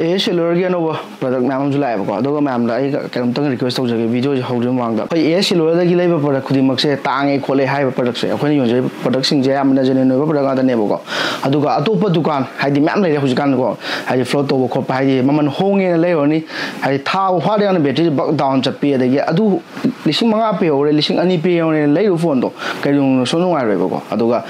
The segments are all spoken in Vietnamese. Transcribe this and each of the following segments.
ꯑꯦ ꯁꯤꯂꯔꯒꯤ ꯑꯅꯧꯕ ꯄ꯭ꯔꯗꯛ ꯃꯌꯥꯝ ꯑꯃꯁꯨ ꯂꯥꯛꯑꯦꯕꯀꯣ ꯑꯗꯨꯒ ꯃꯌꯥꯝꯗ ꯑꯩ ꯀꯩꯅꯣꯝꯇꯪ ꯔꯤꯀ꯭ꯋꯦꯁ ꯇꯧꯖꯒꯦ ꯚꯤꯗꯤꯑꯣꯁꯦ ꯍꯧꯗ꯭ꯔꯤ ꯃꯃꯥꯡꯗ ꯑꯩꯈꯣꯏ ꯑꯦ ꯁꯤꯂꯔꯗꯒꯤ ꯂꯩꯕ ꯄ꯭ꯔꯗꯛ ꯈꯨꯗꯤꯡꯃꯛꯁꯦ ꯇꯥꯡꯉꯦ ꯈꯣꯠꯂꯦ ꯍꯥꯏꯕ ꯄ꯭ꯔꯗꯛꯁꯦ ꯑꯩꯈꯣꯏꯅ ꯌꯣꯟꯖꯔꯤꯕ ꯄ꯭ꯔꯗꯛꯁꯤꯡꯁꯦ ꯌꯥꯝꯅ ꯖꯦꯅꯤꯟ ꯑꯣꯏꯕ ꯄ꯭ꯔꯗꯛ ꯉꯥꯛꯇꯅꯦꯕꯀോ ꯑꯗꯨꯒ ꯑꯇꯣꯞꯄ ꯗꯨꯀꯥꯟ ꯍꯥꯏꯗꯤ ꯃꯌꯥꯝ ꯂꯩꯔꯦ ꯍꯧꯖꯤꯛꯀꯥꯟꯗꯀꯣ ꯍꯥꯏꯗꯤ ꯐ꯭ꯂꯣꯠ ꯇꯧꯕ ꯈꯣꯠꯄ ꯍꯥꯏꯗꯤ ꯃꯃꯜ ꯍꯣꯡꯉꯦꯅ ꯂꯩꯔꯨꯔꯅꯤ ꯍꯥꯏꯗꯤ ꯊꯥꯎ ꯍ꯭ꯋꯥꯠ ꯌꯥꯝꯅ ꯕꯦꯇ꯭ꯔꯤ ꯕꯛ ꯗꯥꯎꯟ ꯆꯠꯄꯤ ꯑꯗꯒꯤ ꯑꯗꯨ ꯂꯤꯁꯤꯡ ꯃꯉꯥ ꯄꯤꯍꯧꯔꯦ ꯂꯤꯁꯤꯡ ꯑꯅꯤ ꯄꯤꯍꯧꯔꯦꯅ ꯂꯩꯔꯨ ꯐꯣꯟꯗꯣ ꯀꯩꯗꯧꯅꯁꯨ ꯅꯨꯡꯉꯥꯏꯔꯣꯏꯕꯀꯣ ꯑꯗꯨꯒ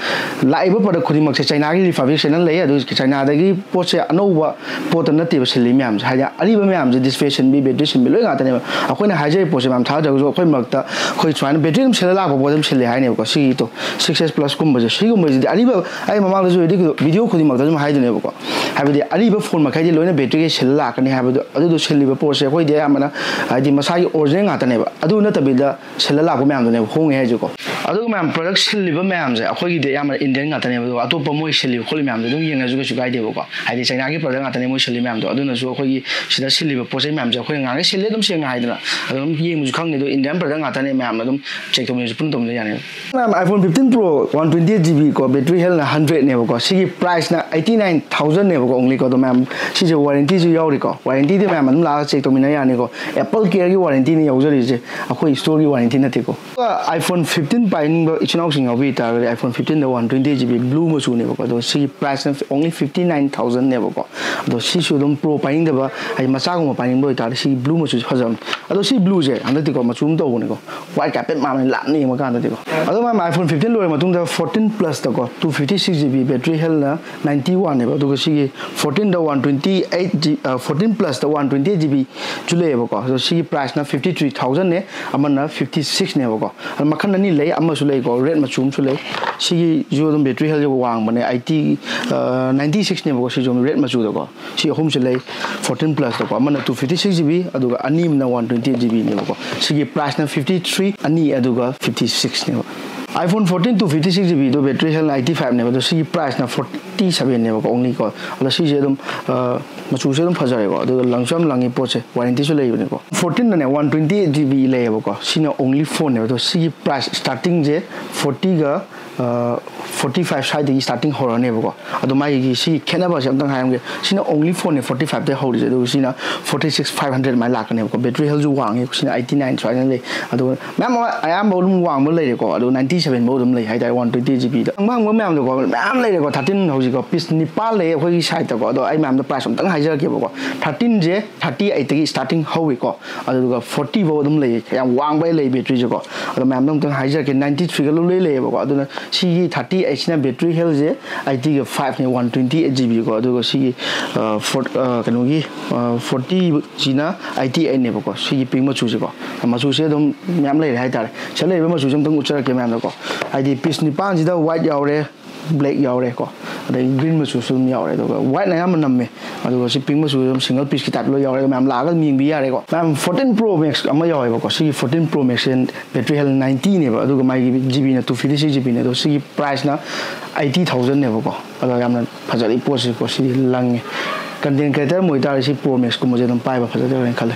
ꯂꯥꯛꯏꯕ ꯄ꯭ꯔꯗꯛ ꯈꯨꯗꯤꯡꯃꯛꯁꯦ ꯆꯩꯅꯥꯒꯤ ꯔꯤꯐꯥꯕꯤꯛꯁꯦ ꯂꯩ ꯑꯗꯨ ꯆꯩꯅꯥꯗꯒꯤ ꯄꯣꯠꯁꯦ ꯑꯅꯧꯕ ꯄꯣꯠꯇ ꯅꯠꯇꯦ ꯅꯠꯇꯦꯕ ꯁꯤꯜꯂꯤ ꯃꯌꯥꯝꯁꯦ ꯍꯥꯏꯗꯤ ꯑꯔꯤꯕ ꯃꯌꯥꯝꯁꯦ ꯗꯤꯁꯄ꯭ꯂꯦ ꯁꯤꯟꯕꯤ ꯕꯦꯇ꯭ꯔꯤ ꯁꯤꯟꯕꯤ ꯂꯣꯏ ꯉꯥꯛꯇꯅꯦꯕ ꯑꯩꯈꯣꯏꯅ ꯍꯥꯏꯖꯔꯤꯕ ꯄꯣꯠꯁꯦ ꯃꯌꯥꯝ ꯊꯥꯖꯔꯒꯁꯨ ꯑꯩꯈꯣꯏ ꯃꯔꯛꯇ ꯑꯩꯈꯣꯏ ꯁꯨꯃꯥꯏꯅ ꯕꯦꯇ꯭ꯔꯤ ꯑꯗꯨꯝ ꯁꯤꯜꯂ ꯂꯥꯛꯄ ꯄꯣꯠ ꯑꯗꯨꯝ ꯁꯤꯜꯂꯤ ꯍꯥꯏꯅꯦꯕꯀꯣ ꯁꯤꯒꯤꯗꯣ ꯁꯤꯛꯁ ꯑꯦꯁ ꯄ꯭ꯂꯁꯀꯨꯝꯕꯁꯦ ꯁꯤꯒꯨꯝꯕꯁꯤꯗꯤ ꯑꯔꯤꯕ ꯑꯩ ꯃꯃꯥꯡꯗꯁꯨ ꯚꯤꯗꯤꯑꯣ ꯈꯨꯗꯤꯡꯃꯛꯇ ꯑꯗꯨꯝ ꯍꯥꯏꯗꯣꯏꯅꯦꯕꯀꯣ ꯍꯥꯏꯕꯗꯤ ꯑꯔꯤꯕ ꯐꯣꯟ ꯃꯈꯩꯗꯤ ꯂꯣꯏꯅ ꯕꯦꯇ꯭ꯔꯤꯒꯤ ꯁꯤꯜꯂ ꯂꯥꯛꯀꯅꯤ ꯍꯥꯏꯕꯗꯣ ꯑꯗꯨꯗꯣ ꯁꯤꯜꯂꯤꯕ ꯄꯣꯠꯁꯦ ꯑꯩꯈꯣꯏꯗꯤ ꯑꯌꯥꯝꯕꯅ ꯍꯥꯏꯗꯤ ꯃꯁꯥꯒꯤ ꯑꯣꯔꯤꯖꯤꯅꯦꯜ ꯉꯥꯛꯇꯅꯦꯕ ꯑꯗꯨ ꯅꯠꯇꯕꯤꯗ ꯁꯤꯜꯂ ꯂꯥꯛꯄ ꯃꯌꯥꯝꯗꯨꯅꯦꯕ ꯍꯣꯡꯉꯦ ꯍꯥꯏꯁꯦꯀꯣ ꯑꯗꯨꯒ ꯃꯌꯥꯝ ꯄ꯭ꯔꯗꯛ ꯁꯤꯜꯂꯤꯕ ꯃꯌꯥꯝꯁꯦ ꯑꯩꯈꯣꯏꯒꯤꯗꯤ ꯑꯌꯥꯝꯕꯅ ꯏꯟꯗꯤꯌꯟ ꯉꯥꯛꯇꯅꯦꯕ ꯑꯗꯨꯒ ꯑꯇꯣꯞꯄ ꯃꯣꯏ ꯁꯤꯜꯂꯤꯕ ꯈꯣꯠꯂꯤ ꯃꯌꯥꯝꯁꯦ ꯑꯗꯨꯝ ꯌꯦꯡꯉꯁꯨ ꯀꯩꯁꯨ ꯀꯥꯏꯗꯦꯕꯀꯣ ꯍꯥꯏꯗꯤ ꯆꯩꯅꯥꯒꯤ ꯄ꯭ꯔꯗꯛ ꯉꯥꯛꯇꯅꯦ ꯃꯣꯏ ꯁꯤꯜꯂꯤ ꯃꯌꯥꯝꯗꯣ ꯑꯗꯨꯅꯁꯨ ꯑꯩꯈꯣꯏꯒꯤ ꯁꯤꯗ ꯁꯤꯜꯂꯤꯕ ꯄꯣꯠ ꯆꯩ ꯃꯌꯥꯝꯁꯦ ꯑꯩꯈꯣꯏꯅ ꯉꯥꯡꯉꯦ ꯁꯤꯜꯂꯦ ꯑꯗꯨꯝ ꯁꯦꯡꯅ ꯍꯥꯏꯗꯅ ꯑꯗꯨꯝ ꯌꯦꯡꯕꯁꯨ ꯈꯪꯗꯦ ꯑꯗꯣ ꯏꯟꯗꯤꯌꯟ ꯄ꯭ꯔꯗꯛ ꯉꯥꯛꯇꯅꯦ ꯃꯌꯥꯝꯅ ꯑꯗꯨꯝ ꯆꯦꯛ ꯇꯧꯃꯤꯟꯅꯁꯨ ꯄꯨꯟꯅ ꯇꯧꯃꯤꯟꯅ ꯌꯥꯅꯦꯕ ꯃꯌꯥꯝ iPhone fifteen pro one twenty eight G ꯕꯤꯀꯣ ꯕꯦꯇ꯭ꯔꯤ ꯍꯦꯜꯅ ꯍꯟꯗ꯭ꯔꯦꯗꯅꯦꯕꯀꯣ ꯁꯤꯒꯤ ꯄ꯭ꯔꯥꯏꯁꯅ 89,000 ko only ko to ma'am si je warranty ju yaw ri ko warranty de ma'am la check to mina yani có. apple care ki warranty ni yaw jari je akoi store ki warranty na te ko iphone 15 pain ba ichinau sing yaw bi ta iphone 15 da 120 gb blue mo chu ne ko do si price only 59,000 ne ko do si chu dum pro pain da hay ai ma sa ko pain bo ta si blue mo chu phajam ado si blue chứ, je anda te ko ma chum to ne ko white carpet ma ni la ni ma ka anda te ko ado ma iphone 15 lo ma tum da 14 plus đó có 256 gb battery hell na 90 91 है तो सी 14 the 128 G 14 plus the 128 GB जो लेबको तो सी प्राइस ना 53000 ने अमन 56 नेबको मखन अनि ले अमस ले को रेड मचुम सु ले सी जो दम बैटरी हेल जो वांग बने 80 96 नेबको सी जो रेड मचु दको सी होम से ले 14 प्लस दको अमन 256 जीबी अदुगा अनीम ना 128 जीबी नेबको सी प्राइस ना 53 अनि अदुगा 56 नेबको iPhone 14 to 56 gb do battery hel 95 ne to see price na 47 ne ko only ko ala si je dum machu se dum phajare ko do langcham langi poche warranty so lei ko 14 na 128GB lei ko si na only phone ne to see price starting je 40 ga 45 side gi starting hor ne ko ado mai gi si khena ba jam tang haim ge si na only phone ne 45 te hor je do si na 46 500 mai lak ne ko battery hel ju wang ko si na 89 so ne ado mam I am volume wang mo lei ko ado 90 seven 冇咁厲害，但係 one twenty GB 得。啱啱我咩就講，啱你嚟個 thirteen 好似個 bis 你巴你佢嘅 side 就講到，誒咩咁 price 等係真係幾好個。thirteen 啫，thirty eight 嘅 starting hầu gì đó 好嘅個，啊就個 forty 冇咁厲害，又 one way này battery gì 就個，啊咩咁等係真係 ninety three 嘅都嚟嚟個，啊都咧 CE thirty eight 呢 battery health 啫，IT 嘅 five 呢 one twenty eight GB 個，啊都個 CE 誒 for 誒咁嘅誒 forty 字呢 IT eight 呢個，CE 並冇出咗個，啊冇出咗都咩咁嚟係但係，所以你冇出咗等我出咗幾咩咁個。ꯍꯥꯏꯗꯤ piece ꯅꯤꯄꯥꯟꯁꯤꯗ white ꯌꯥꯎꯔꯦ black ꯌꯥꯎꯔꯦꯀꯣ ꯑꯗꯩ green ꯃꯆꯨꯁꯨ ꯑꯗꯨꯝ ꯌꯥꯎꯔꯦ ꯑꯗꯨꯒ ꯋꯥꯏꯠꯅ ꯑꯌꯥꯝꯕ ꯅꯝꯃꯦ ꯑꯗꯨꯒ ꯁꯤ ꯄꯤꯡ ꯃꯆꯨꯁꯨ ꯑꯗꯨꯝ ꯁꯤꯡꯒꯜ ꯄꯤꯁꯀꯤ ꯇꯥꯏꯞ ꯂꯣꯏ ꯌꯥꯎꯔꯦ ꯃꯌꯥꯝ ꯂꯥꯛꯑꯒ ꯑꯗꯨꯝ ꯌꯦꯡꯕ ꯌꯥꯔꯦꯀꯣ ꯃꯌꯥꯝ ꯐꯣꯔꯇꯤꯟ ꯄ꯭ꯔꯣ ꯃꯦꯛꯁ ꯑꯃ ꯌꯥꯎꯋꯦꯕꯀꯣ ꯁꯤꯒꯤ ꯐꯣꯔꯇꯤꯟ ꯄ꯭ꯔꯣ ꯃꯦꯛꯁꯁꯦ ꯕꯦꯇ꯭ꯔꯤ ꯍꯦꯜ ꯅꯥꯏꯟꯇꯤꯅꯦꯕ ꯑꯗꯨꯒ ꯃꯥꯒꯤ ꯖꯤꯕꯤꯅ ꯇꯨ ꯐꯤꯐꯇꯤ ꯁꯤꯛꯁ ꯖꯤꯕꯤꯅꯦ ꯑꯗꯣ ꯁꯤꯒꯤ ꯄ꯭ꯔꯥꯏꯁꯅ ꯑꯩꯠꯇꯤ ꯊꯥꯎꯖꯟꯅꯦꯕꯀꯣ ꯑꯗꯣ ꯌꯥꯝꯅ ꯐꯖꯔꯤ ꯄꯣꯠꯁꯤꯀꯣ ꯁꯤꯗꯤ ꯂꯪꯉꯦ ꯀꯟꯇꯦꯟ ꯀ꯭ꯔꯤꯌꯦꯇꯔ ꯑꯃ ꯑꯣꯏꯇꯥꯔꯗꯤ ꯁꯤ ꯄ꯭ꯔꯣ ꯃꯦꯛꯁꯀꯨꯝꯕꯁꯦ ꯑꯗꯨꯝ ꯄꯥꯏꯕ ꯐꯖꯗꯣꯏꯅ ꯈꯜꯂꯦ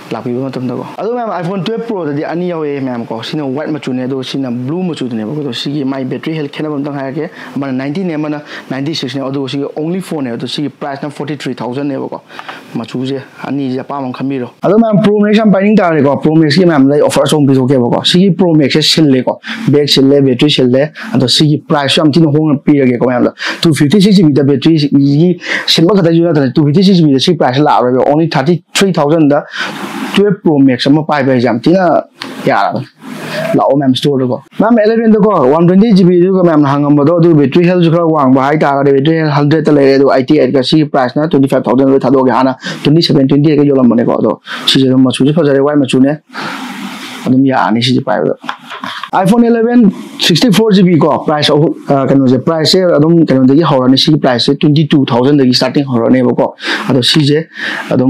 lakpiba matamda ko adu ma'am iphone 12 pro da di ani yawe ma'am ko sina white machu ne do sina blue machu ne ko to sigi my battery health khena bam tang ha ke mana 90 ne mana 96 ne adu sigi only phone ne to sigi price na 43000 ne ko machu je ani ja pa mong khamiro adu ma'am pro max am binding ta ko pro max ki ma'am lai offer song bi ke ko sigi pro max se sil le ko bag sil le battery sil le adu sigi price am tin hong pi ge ko ma'am 256 gb da battery yi sil ma ka da ju na 256 gb da si price la only 33000 da twelve pro max sama pai bai jam tina ya la o mem store ko mem 11 ko 120 gb du ko đó hangam bodo du battery health jukra wang ba hai ta ga battery health 100 ta le du it at cái si price na 25000 ta do ga ana 27 28 mình có đó, ko do si je ma chu je phajare wai ma chu ne adum ya anh ấy je pai được iPhone 11 64GB ကို price ကျွန်တော်စ price ရအဒုံကျွန်တော်ဒီဟော်ရနေစီ price 22000ဒီ starting ဟော်ရနေပေါ့ကောအတော့စီကျအဒုံ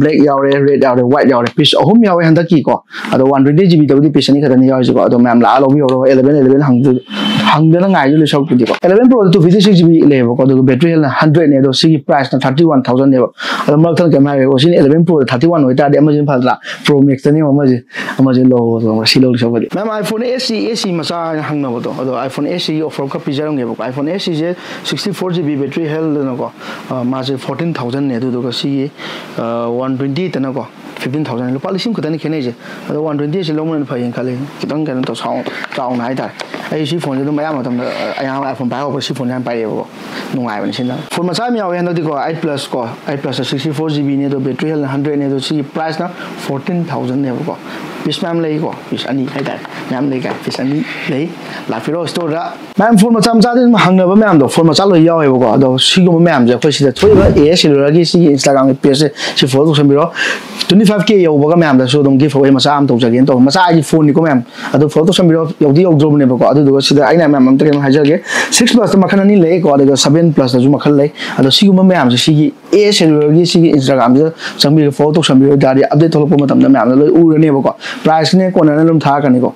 black ရောက်ရဲ red ရောက်ရဲ white ရောက်ရဲ pitch အဟုတ်မြောက်ရဲဟန်တကီကောအတော့ 120GB တဝဒီ pitch နေခတဲ့နေရောက်စီကောအတော့ ma'am လာအလုံးပြီးရော11 11 100 11Pro 的 t six g b l e h e l k o do battery h e l na u n d ne do i g price na thirty o n e t h o k o malatang kamaevo，sin e n p r o t h i t y o adi a m a z i n paadla，from y x s t e i d a y amaj a m a z i n lowo to amar silo lishabali。ma iPhone SE SE masah hangna b o t o k o iPhone SE offer ko picharam nevo，ko iPhone SE je four g b battery hell na ko，ma je 14,000 ne do do ko one t w e na ko 1 5 n 0 0 l u p a l i s i h o ko tani k e n e j e k o n 2 0 n e lowo ne paing kalle，kitang kano to saw saw na idar。အဲ့ရှိဖုန်လေးတို့မရမှာတော့အရင်က iPhone 5ကိုရှိဖုန်တိုင်းပိုက်ရပေါ့နှုံးလိုက်ပါနေရှင်းလားဖုန်မစားမြောက်ရန်တော့ဒီကော i plus ကော i plus 64 GB နဲ့တော့ battery 100နဲ့တော့ရှိ price နော်14000နဲ့ပေါ့ ꯄꯤꯁ ꯄꯤꯁ ꯑꯅꯤ ꯍꯥꯏꯇꯥꯔꯦ ꯃꯌꯥꯝ ꯂꯩꯀꯥꯏ ꯄꯤꯁ ꯑꯅꯤ ꯂꯩ ꯂꯥꯛꯄꯤꯔꯣ ꯁ꯭ꯇꯣꯔꯗ ꯃꯌꯥꯝ ꯐꯣꯟ ꯃꯆꯥ ꯃꯆꯥꯗꯤ ꯑꯗꯨꯝ ꯍꯪꯅꯕ ꯃꯌꯥꯝꯗꯣ ꯐꯣꯟ ꯃꯆꯥ ꯂꯣꯏ ꯌꯥꯎꯋꯦꯕꯀꯣ ꯑꯗꯣ ꯁꯤꯒꯨꯝꯕ ꯃꯌꯥꯝꯁꯦ ꯑꯩꯈꯣꯏ ꯁꯤꯗ ꯊꯣꯛꯏꯕ ꯑꯦ ꯁꯤꯂꯨꯔꯒꯤ ꯁꯤꯒꯤ ꯏꯟꯁꯇꯥꯒ꯭ꯔꯥꯝꯒꯤ ꯄꯦꯖꯁꯦ ꯁꯤ ꯐꯣꯂꯣ ꯇꯧꯁꯟꯕꯤꯔꯣ ꯇ꯭ꯋꯦꯟꯇꯤ ꯐꯥꯏꯚ ꯀꯦ ꯌꯧꯕꯒ ꯃꯌꯥꯝꯗꯁꯨ ꯑꯗꯨꯝ ꯒꯤꯐ ꯑꯋꯦ ꯃꯆꯥ ꯑꯃ ꯇꯧꯖꯒꯦꯅ ꯇꯧꯕ ꯃꯆꯥ ꯑꯩꯒꯤ ꯐꯣꯟꯅꯤꯀꯣ ꯃꯌꯥꯝ ꯑꯗꯣ ꯐꯣꯂꯣ ꯇꯧꯁꯟꯕꯤꯔꯣ ꯌꯧꯗꯤ ꯌꯧꯗ꯭ꯔꯕꯅꯦꯕꯀꯣ ꯑꯗꯨꯗꯨꯒ ꯁꯤꯗ ꯑꯩꯅ ꯃꯌꯥꯝ ꯑꯝꯇ ꯀꯩꯅꯣ ꯍꯥꯏꯖꯒꯦ ꯁꯤꯛꯁ ꯄ꯭ꯂꯁꯇ ꯃꯈꯜ ꯑꯅꯤ ꯂꯩꯀꯣ ꯑꯗꯨꯒ ꯁꯚꯦꯟ ꯄ꯭ꯂꯁꯇꯁꯨ ꯃꯈꯜ ꯂꯩ ꯑꯗꯣ ꯁꯤꯒꯨꯝꯕ ꯃꯌꯥꯝꯁꯦ ꯁꯤꯒꯤ ꯑꯦ ꯁꯦꯂꯨꯂꯔꯒꯤ ꯁꯤꯒꯤ ꯏꯟꯁꯇꯥꯒ꯭ꯔꯥꯝꯁꯤꯗ ꯆꯪꯕꯤꯔꯒ ꯐꯣꯂꯣ ꯇꯧꯁꯟꯕꯤꯔꯣ ꯑꯣꯏꯇꯥꯔꯗꯤ ꯑꯞꯗꯦꯠ ꯊꯣꯛꯂꯛꯄ ꯃꯇꯝꯗ ꯃꯌꯥꯝꯅ ꯂꯣꯏ ꯎꯔꯅꯦꯕꯀꯣ ꯄ꯭ꯔꯥꯏꯁꯅꯦ ꯀꯣꯟꯅꯅ ꯑꯗꯨꯝ ꯊꯥꯔꯛꯀꯅꯤꯀꯣ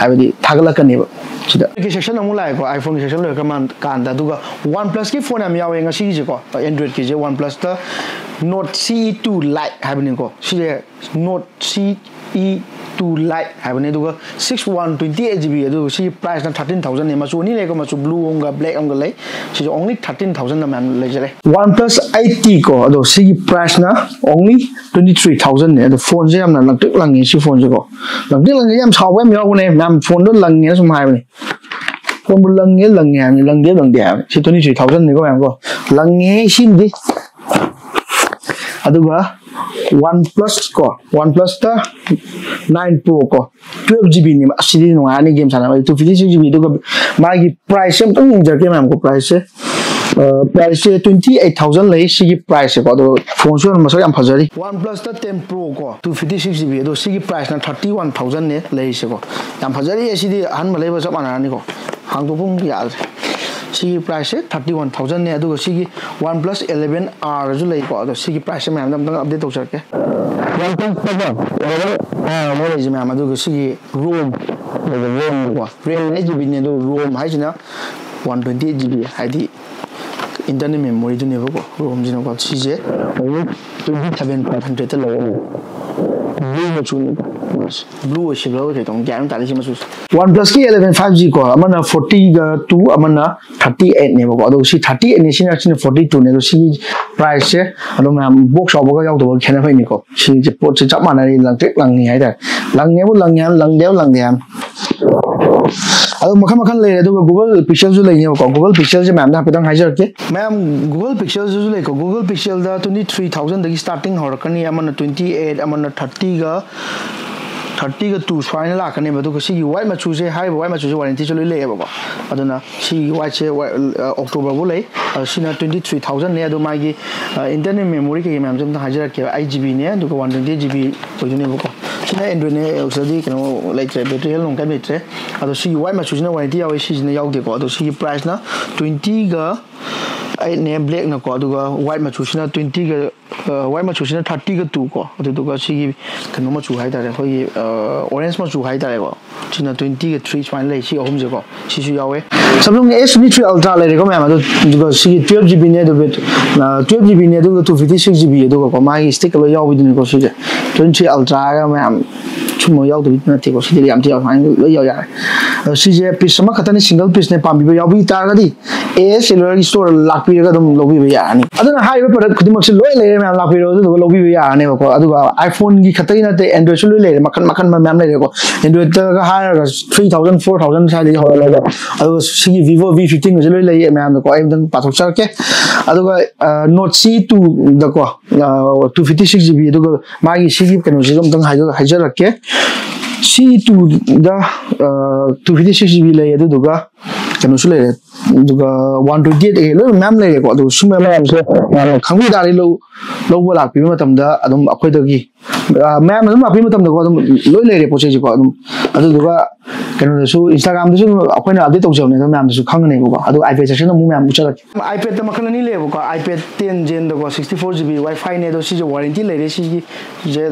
ꯍꯥꯏꯕꯗꯤ ꯊꯥꯒꯠꯂꯛꯀꯅꯦꯕ ꯁꯤꯗ ꯑꯦꯄ꯭ꯂꯤꯀꯦ ꯁꯦꯛꯁꯟ ꯑꯃꯨꯛ ꯂꯥꯛꯑꯦꯀꯣ ꯑꯥꯏꯐꯣꯟꯒꯤ ꯁꯦꯛꯁꯟ ꯂꯣꯏꯔꯀꯥꯟꯗ ꯀꯥꯟꯗ ꯑꯗꯨꯒ ꯋꯥꯟ ꯄ꯭ꯂꯁꯀꯤ ꯐꯣꯟ ꯌꯥꯝ ꯌꯥꯎꯋꯦ ꯉꯁꯤꯒꯤꯁꯦꯀꯣ ꯑꯦꯟꯗ꯭ꯔꯣꯏꯗꯀꯤꯁꯦ ꯋꯥꯟ ꯄ꯭ꯂꯁꯇ ꯅꯣꯠ ꯁꯤ ꯇꯨ ꯂꯥꯏꯠ ꯍꯥꯏꯕꯅꯤꯀꯣ ꯁꯤꯁꯦ Nord C e 2 light hai bên này đúng không six one twenty eight gb đó si price là thirteen thousand này mà số này có mà số blue ông cái black ông cái lấy si only thirteen thousand là mình lấy cái one plus t có đó si price na only twenty three thousand này đó phone gì em là làm tiếc là nghe si phone gì có làm tiếc là nghe em sau em nhớ cái này Nam phone đó là nghe số hai này phone đó là nghe là nghe là nghe là nghe si twenty three thousand này có em có là nghe xin đi à, đúng không one plus को one plus the nine pro को twelve G ने असीदी नुआनी गेम साना two fifty six G B price से तो इंजर मैम को प्राइस से प्राइस ट्वेंटी एट थाउजेंड ले प्राइस से को फोन से मसो फजरी one plus the ten pro को two fifty six G B price ना थर्टी वन थाउजेंड ने ले से को यम फजरी असीदी अहन मले बस मानानी को हांगदोपुम ꯁꯤꯒꯤ ꯄ꯭ꯔꯥꯏꯁꯁꯦ ꯊꯥꯔꯇꯤ ꯋꯥꯟ ꯊꯥꯎꯖꯟꯅꯦ ꯑꯗꯨꯒ ꯁꯤꯒꯤ ꯋꯥꯟ ꯄ꯭ꯂꯁ ꯑꯦꯂꯦꯚꯦꯟ ꯑꯥꯔꯁꯨ ꯂꯩꯀꯣ ꯑꯗꯣ ꯁꯤꯒꯤ ꯄ꯭ꯔꯥꯏꯁꯁꯦ ꯃꯌꯥꯝꯗ ꯑꯝꯇꯪ ꯑꯞꯗꯦꯠ ꯇꯧꯖꯔꯛꯀꯦ ꯋꯥꯟ ꯄ꯭ꯂꯁ ꯃꯣꯏ ꯂꯩꯔꯤꯁꯦ ꯃꯌꯥꯝ ꯑꯗꯨꯒ ꯁꯤꯒꯤ ꯔꯣꯝ ꯔꯣꯝꯀꯣ ꯔꯦꯝ ꯑꯩꯠ ꯖꯤꯕꯤꯅꯦ ꯑꯗꯣ ꯔꯣꯝ ꯍꯥꯏꯁꯤꯅ ꯋꯥꯟ ꯇ꯭ꯋꯦꯟꯇꯤ ꯑꯩꯠ ꯖꯤꯕꯤ ꯍꯥꯏꯗꯤ ꯏꯟꯇꯔꯅꯦꯜ ꯃꯦꯃꯣꯔꯤꯗꯨꯅꯦꯕꯀꯣ ꯔꯣꯝꯁꯤꯅꯀꯣ ꯁꯤꯁꯦ ꯇ꯭ꯋꯦꯟꯇꯤ ꯁꯚꯦꯟ ꯐꯥꯏꯚ ꯍꯟꯗ꯭ꯔꯦꯗꯇ ꯂꯧꯔꯝꯃꯦ blue machunika blue shi blue ke tong gyang tali shi masus OnePlus ki 11 5G ko amana 40 to amana 38 ne bo ado shi 38 ne shi na shi 42 ne lo shi price she ado ma box shop ko yaw do khen phai ni ko shi je po che chap ma na ni lang tek lang ni hai da lang ne bo lang yan lang deu lang yan Google Pixel जो लेने को Google pixel से मैम हाँ हाजरके ma'am Google Pixel जो ले को Pixel twenty three thousand की स्टार्टिंग होनी ट्वेंटी एट थर्टी ग थर्टी टू सवाल लाखने वाइट मचू से वाइट मचू से वारंटी से लेको वाइट से अक्टोबर ले ट्वेंटी थ्री थाउजेंड ने मांग इंटरनेट मेमोरी कई मैम हाजरके आई जी बी ने वन ट्वेंटी जी बी होने वो ꯁꯤꯅ ꯑꯦꯟꯗ꯭ꯔꯣꯏꯗꯅꯦ ꯑꯦꯜꯁꯇꯗꯤ ꯀꯩꯅꯣ ꯂꯩꯇ꯭ꯔꯦ ꯕꯦꯇ꯭ꯔꯤ ꯍꯦꯜ ꯂꯣꯡ ꯇꯥꯏꯝ ꯂꯩꯇ꯭ꯔꯦ ꯑꯗꯣ ꯁꯤꯒꯤ ꯋꯥꯏꯠ ꯃꯆꯨꯁꯤꯅ ꯋꯥꯔꯦꯟꯇꯤ ꯌꯥꯎꯋꯦ ꯁꯤꯁꯤꯅ ꯌꯥꯎꯗꯦꯀꯣ ꯑꯗꯣ ꯁꯤꯒꯤ ꯄ꯭ꯔꯥꯏꯁꯅ ꯇ꯭ꯋꯦꯟꯇꯤꯒ ꯑꯩꯠꯅꯦ ꯕ꯭ꯂꯦꯛꯅꯀꯣ ꯑꯗꯨꯒ ꯋꯥꯏꯠ ꯃꯆꯨꯁꯤꯅ ꯇ꯭ꯋꯦꯟꯇꯤꯒ ওইমা জুছিন 30 গটু কো ওদেদ গসি কি কোনমা জুহাই দারে কই অরেঞ্জমা জুহাই দারে কো চিন 20 গ 31 লাইসি ওমজ কো চিছুয়া เว সমউনে এস 23 আলট্রা লাই রেকো ম্যাম দগসি কি 12 জিবি নেদবট না 12 জিবি নেদং 256 জিবি দগকো মা ইসটিকলয়াবদিন কোসি জে 23 আলট্রা গ ম্যাম চুমো ইয়বদিন না তেকোসি জে ইয়ামতিয়া ফাং লয়য়া সিজে বি সমক তনি সিঙ্গেল পেজ নে পামবিয়া ইয়বি তার গদি এস লরিস্ট লাক পি রেগম লবি ভোনি আদে না হাইওয়ে পর খুদি মক লোয়ে ꯃꯌꯥꯝ ꯂꯥꯛꯄꯤꯔꯣ ꯑꯗꯨꯗꯨꯒ ꯂꯧꯕꯤꯕ ꯌꯥꯔꯅꯦꯕꯀꯣ ꯑꯗꯨꯒ ꯑꯥꯏꯐꯣꯟꯒꯤ ꯈꯛꯇꯒꯤ ꯅꯠꯇꯦ ꯑꯦꯟꯗ꯭ꯔꯣꯏꯗꯁꯨ ꯂꯣꯏ ꯂꯩꯔꯦ ꯃꯈꯟ ꯃꯈꯟ ꯃꯌꯥꯝ ꯂꯩꯔꯦꯀꯣ ꯑꯦꯟꯗ꯭ꯔꯣꯏꯗꯇꯒ ꯍꯥꯏꯔꯒ ꯊ꯭ꯔꯤ ꯊꯥꯎꯖꯟ ꯐꯣꯔ ꯊꯥꯎꯖꯟ ꯁ꯭ꯋꯥꯏꯗꯒꯤ ꯍꯧꯔꯒ ꯑꯗꯨꯒ ꯁꯤꯒꯤ ꯚꯤꯚꯣ ꯚꯤ ꯐꯤꯐꯇꯤꯟꯒꯁꯨ ꯂꯣꯏ ꯂꯩꯌꯦ ꯃꯌꯥꯝꯗꯀꯣ ꯑꯩ ꯑꯝꯇꯪ ꯄꯥꯊꯣꯛꯆꯔꯛꯀꯦ ꯑꯗꯨꯒ ꯅꯣꯠ ꯁꯤ ꯇꯨꯗꯀꯣ two fifty six G B ꯑꯗꯨꯒ ꯃꯥꯒꯤ ꯁꯤꯒꯤ ꯀꯩꯅꯣꯁꯤꯁꯨ ꯑꯝꯇꯪ ꯍꯥꯏꯖꯔꯛꯀꯦ ꯁꯤ ꯇꯨꯗ two fifty six G B ꯂꯩ ꯑꯗꯨꯗꯨꯒ ကျွန်တော်ရှုလိုက်တယ်သူက128တကယ်လို့ ma'am လေးကွာသူရှုမဲ့လို့ဆိုတော့ခံမိတာလေးလို့လို့ဝလာပြီးမှတမ်ဒါအဒုံအခွေတကြီး ma'am မပြီးမှတမ်ဒါကွာလို့လေပိုချေချေကွာအဲ့သူက किनताग्राम्रामै अप्डेट म्याम खेपेड चाहिँ मेरो उत्सम्म आइपेद मान अनिक आइपेड तेन जेनको फोर जाइफाइ नै असीले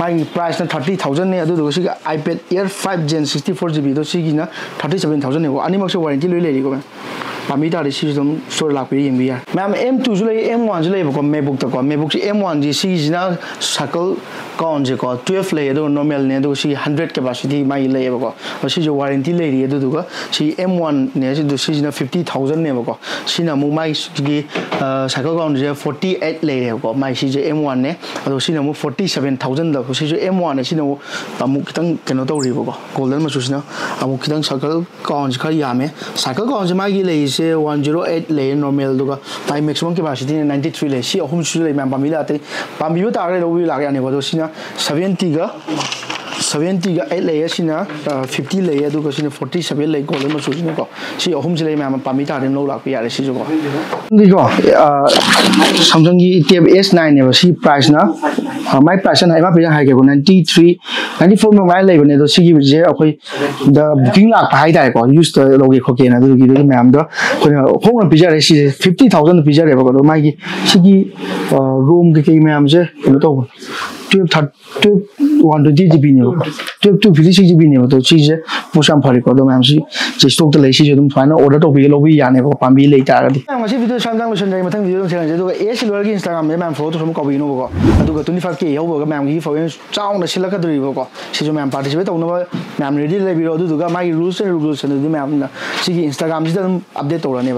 माइ प्राइस थार्टी थाउजन्ने आइपेड एयर फाइभ जे सिक्सटी फोर जो थर्टी सभेन थाउजन्ने अनिमस वरेन्टी लुलेको ꯄꯥꯝꯕꯤ ꯇꯥꯔꯗꯤ ꯁꯤꯁꯨ ꯑꯗꯨꯝ ꯁ꯭ꯇꯣꯔ ꯂꯥꯛꯄꯤꯔ ꯌꯦꯡꯕꯤ ꯌꯥꯏ ꯃꯌꯥꯝ ꯑꯦꯝ ꯇꯨꯁꯨ ꯂꯩ ꯑꯦꯝ ꯋꯥꯟꯁꯨ ꯂꯩꯕꯀꯣ ꯃꯦꯕꯨꯛꯇꯀꯣ ꯃꯦꯕꯨꯛꯁꯦ ꯑꯦꯝ ꯋꯥꯟꯁꯦ ꯁꯤꯒꯤꯁꯤꯅ ꯁꯥꯏꯀꯜ ꯀꯥꯎꯟꯁꯦꯀꯣ ꯇꯨꯌꯦꯜꯐ ꯂꯩ ꯑꯗꯨꯒ ꯅꯣꯔꯃꯦꯜꯅꯦ ꯑꯗꯨꯒ ꯁꯤꯒꯤ ꯍꯟꯗ꯭ꯔꯦꯗ ꯀꯦꯄꯥꯁꯤꯇꯤ ꯃꯥꯒꯤ ꯂꯩꯌꯦꯕꯀꯣ ꯁꯤꯁꯨ ꯋꯥꯔꯦꯟꯇꯤ ꯂꯩꯔꯤ ꯑꯗꯨꯗꯨꯒ ꯁꯤ ꯑꯦꯝ ꯋꯥꯟꯅꯦ ꯁꯤꯗ ꯁꯤꯁꯤꯅ ꯐꯤꯐꯇꯤ ꯊꯥꯎꯖꯟꯅꯦꯕꯀꯣ ꯁꯤꯅ ꯑꯃꯨꯛ ꯃꯥꯒꯤ ꯁꯥꯏꯀꯜ ꯀꯥꯎꯟꯁꯦ ꯐꯣꯔꯇꯤ ꯑꯩꯠ ꯂꯩꯔꯦꯕꯀꯣ ꯃꯥꯒꯤ ꯁꯤꯁꯦ ꯑꯦꯝ ꯋꯥꯟꯅꯦ ꯑꯗꯣ ꯁꯤꯅ ꯑꯃꯨꯛ ꯐꯣꯔꯇꯤ ꯁꯕꯦꯟ ꯊꯥꯎꯖꯟꯗ ꯁꯤꯁꯨ ꯑꯦꯝ ꯋꯥꯟꯅꯦ ꯁꯤꯅ ꯑꯃꯨꯛ ꯑꯃꯨꯛ ꯈꯤꯇꯪ ꯀꯩꯅꯣ ꯇꯧꯔꯤꯕꯀꯣ ꯒꯣꯜꯗꯟ ꯃꯆꯨꯁꯤꯅ ꯑꯃꯨꯛ ꯈꯤꯇꯪ ꯁꯥꯏꯀꯜ ꯀꯥꯎꯟꯁꯦ ꯈꯔ ꯌꯥꯝꯃꯦ ꯁꯥꯏꯀꯜ ꯀꯥꯎꯟꯁꯦ ꯃꯥꯒꯤ ꯂꯩꯔꯤꯁꯦ से वन जीरो एट ले नॉर्मल पाई मेक्सीम कैपासीटी ने नाइन्टी थ्री ले अहम मैं पाला पाबी तारे लगे लागे सेवेंटी सेवेंटीग एट ले फिफ्टी ले फोर्टी सेवन ले गोल मचूसीको अहुमसे म्याम पामी तारे लौ लाप यारे सिको समसंगी टेब एस नाइन ने प्राइस ना माई प्राइस ना एमा पे हाइगेको नाइन्टी थ्री नाइन्टी फोर मा माई लेबने दो सिगी जे अखोई द बुकिंग लाप हाइ तारेको यूज द लोगे खोके ना दुगी दुगी म्याम द खोन होंग पिजरे सि 50000 पिजरे बको माई सिगी रोम के के म्याम जे नो तो 12 13 1.2GB নিওক। 2GB নিওক। তো চিজে পশাম ফালি কৰদম আমছি। যে স্টকতে লাইছি যদম ফাইনাল অৰ্ডাৰ টোপি গলোবি জানে পাবি লৈ থাকি। আমছি ভিডিও সমচাং লৈছনি মথং ভিডিও চেলঞ্জে। এচ লগইন ইনস্টাগ্রাম মেমেন্ট ফটোসমূহ কাৱি নুবক। আৰু 25K হয়ব গাম আমে হি ফয়েন চাংৰ ছিলাক দৰিবক। চি যো মেম PARTICIPATE ত ধন্যবাদ। আমি ৰেডি লৈ বিৰোধ দুগা মাগী ৰুল সিন ৰুল সিন দি ম আমনা চি কি ইনস্টাগ্রাম চিদম আপডেট তোৰা নে।